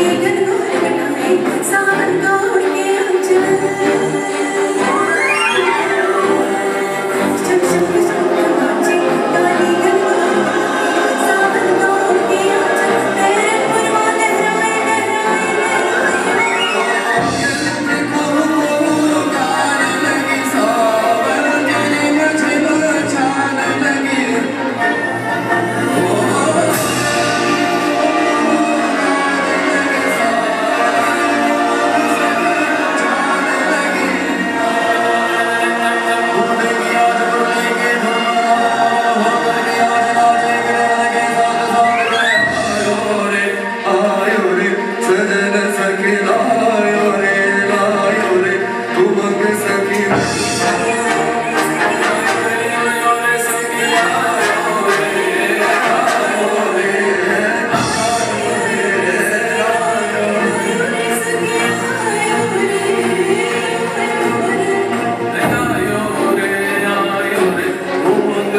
you.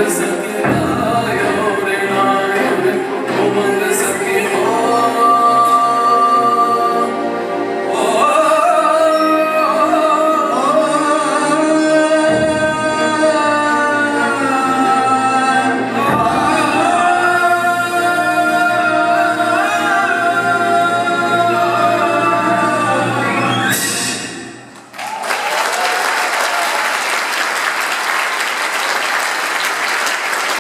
is a good